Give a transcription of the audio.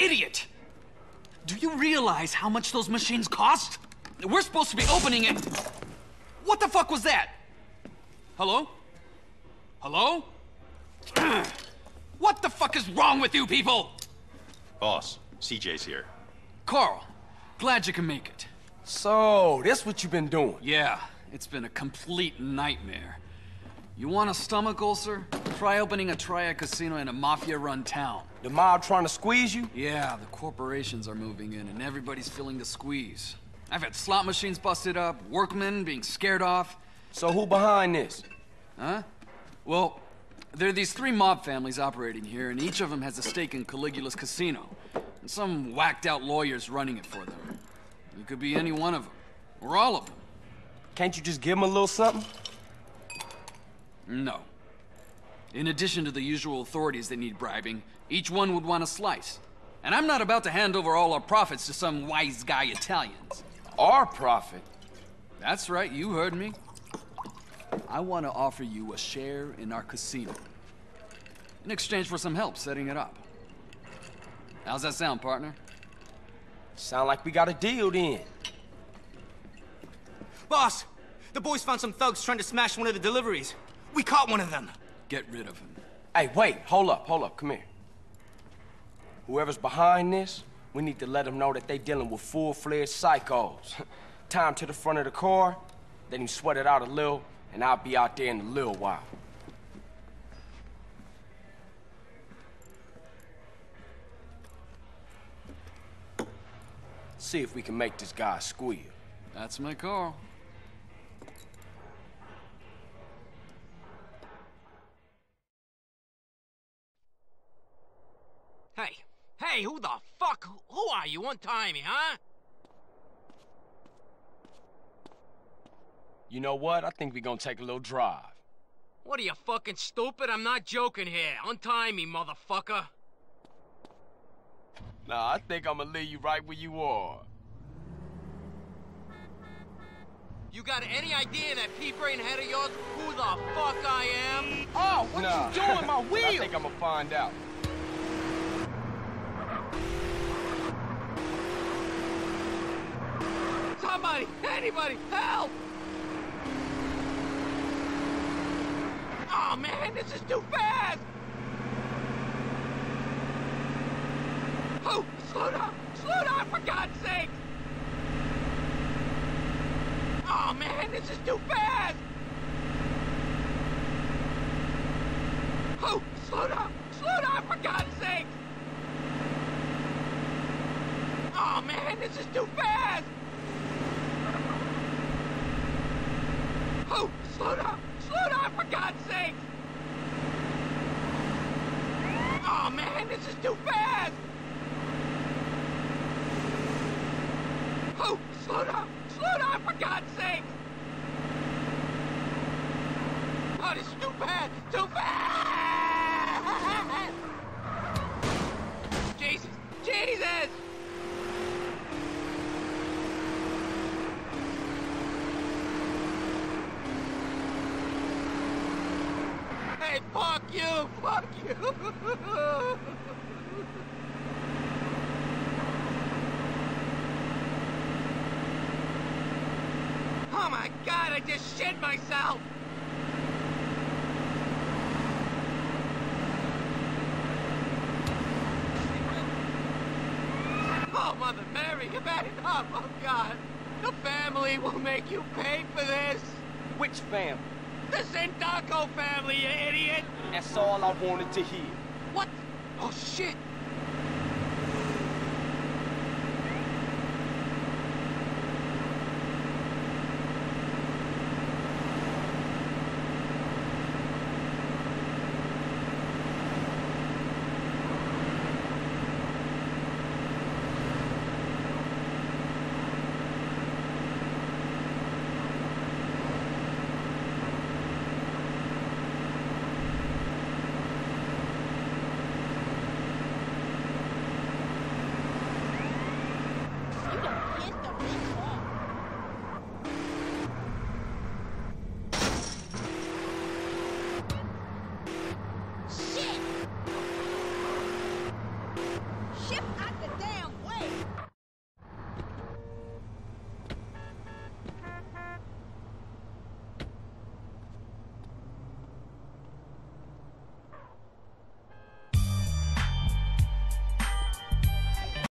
idiot! Do you realize how much those machines cost? We're supposed to be opening it. What the fuck was that? Hello? Hello? what the fuck is wrong with you people? Boss, CJ's here. Carl, glad you can make it. So, this what you've been doing? Yeah, it's been a complete nightmare. You want a stomach ulcer? Try opening a triad casino in a mafia-run town. The mob trying to squeeze you? Yeah, the corporations are moving in and everybody's feeling the squeeze. I've had slot machines busted up, workmen being scared off. So who behind this? Huh? Well, there are these three mob families operating here, and each of them has a stake in Caligula's casino. And some whacked out lawyers running it for them. You could be any one of them, or all of them. Can't you just give them a little something? No. In addition to the usual authorities that need bribing, each one would want a slice. And I'm not about to hand over all our profits to some wise guy Italians. Our profit? That's right, you heard me. I want to offer you a share in our casino. In exchange for some help setting it up. How's that sound, partner? Sound like we got a deal then. Boss, the boys found some thugs trying to smash one of the deliveries. We caught one of them. Get rid of him. Hey, wait, hold up, hold up, come here. Whoever's behind this, we need to let them know that they dealing with full-fledged psychos. Time to the front of the car, then him sweat it out a little, and I'll be out there in a little while. See if we can make this guy squeal. That's my call. Hey, hey, who the fuck? Who are you? Untie me, huh? You know what? I think we're gonna take a little drive. What are you fucking stupid? I'm not joking here. Untie me, motherfucker. Nah, I think I'm gonna leave you right where you are. You got any idea that pea-brain head of yours who the fuck I am? Oh, what nah. you doing, my wheel? I think I'm gonna find out. Somebody, anybody, help! Oh man, this is too fast! Oh, slow down! Slow down, for God's sake! Oh man, this is too fast! Oh, slow down! Slow down, for God's sake! Oh man, this is too fast! Oh, slow down! Slow down, for God's sake! Oh man, this is too fast! Oh, slow down! Slow down, for God's sake! Oh, this is too bad! Too bad! Hey, fuck you! Fuck you! oh my god, I just shit myself! Oh, Mother Mary, you better not! Oh, God! The family will make you pay for this! Which family? The Sindacco family, you idiot! That's all I wanted to hear. What? Oh, shit!